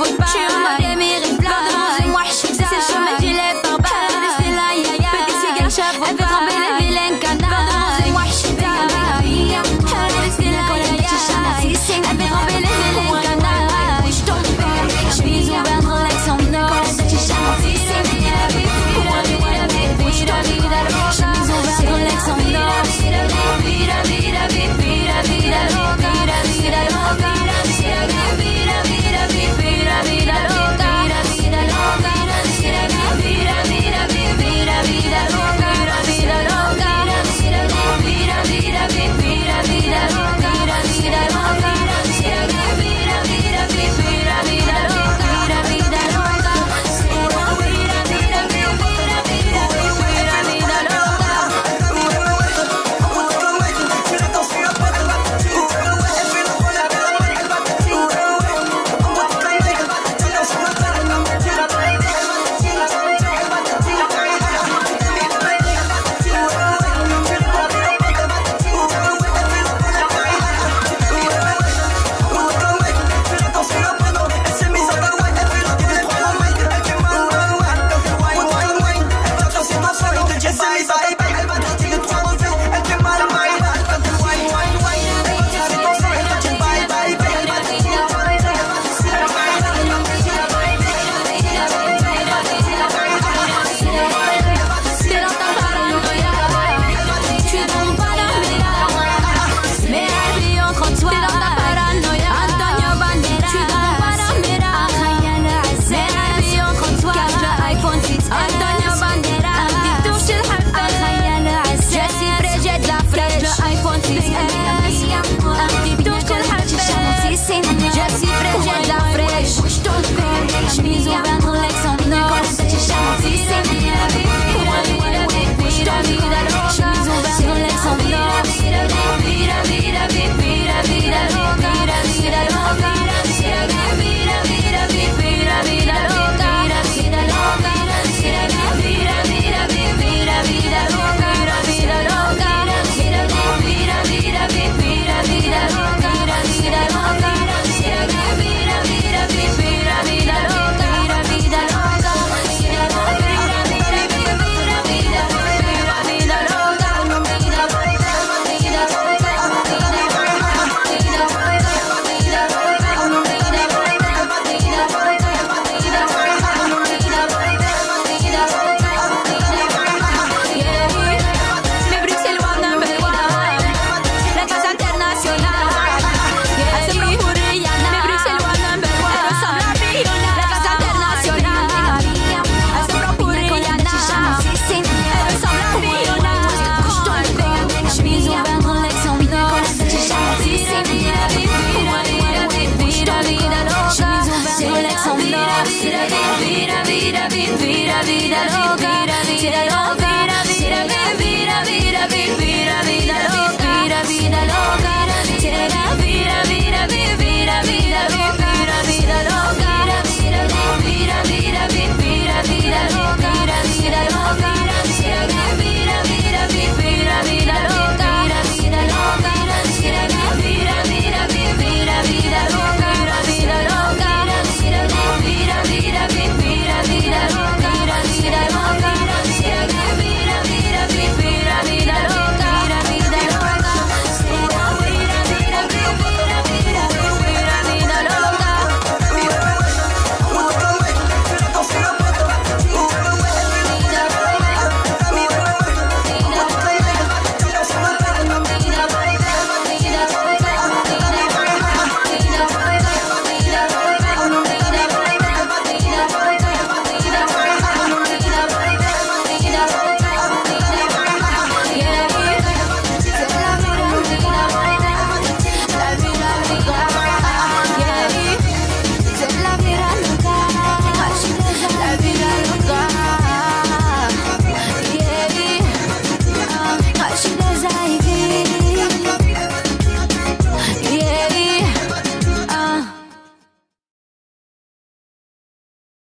over.